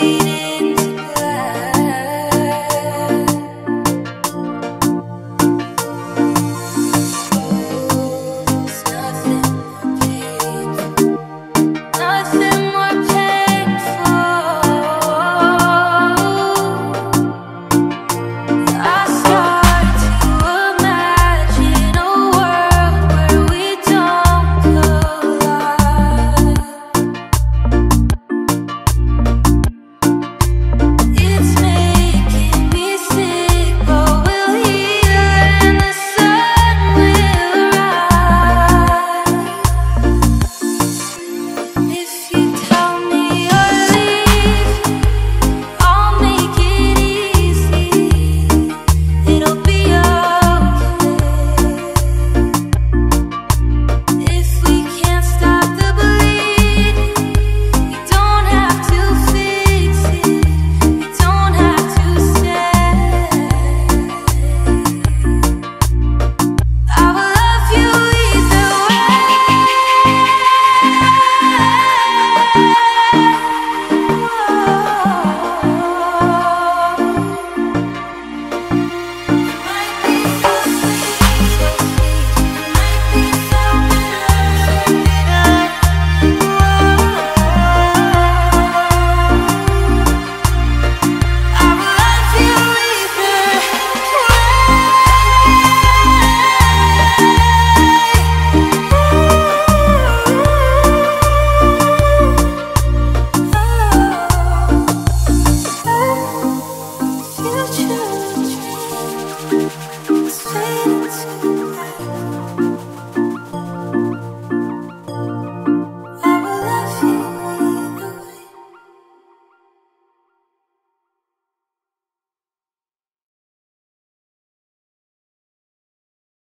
waiting.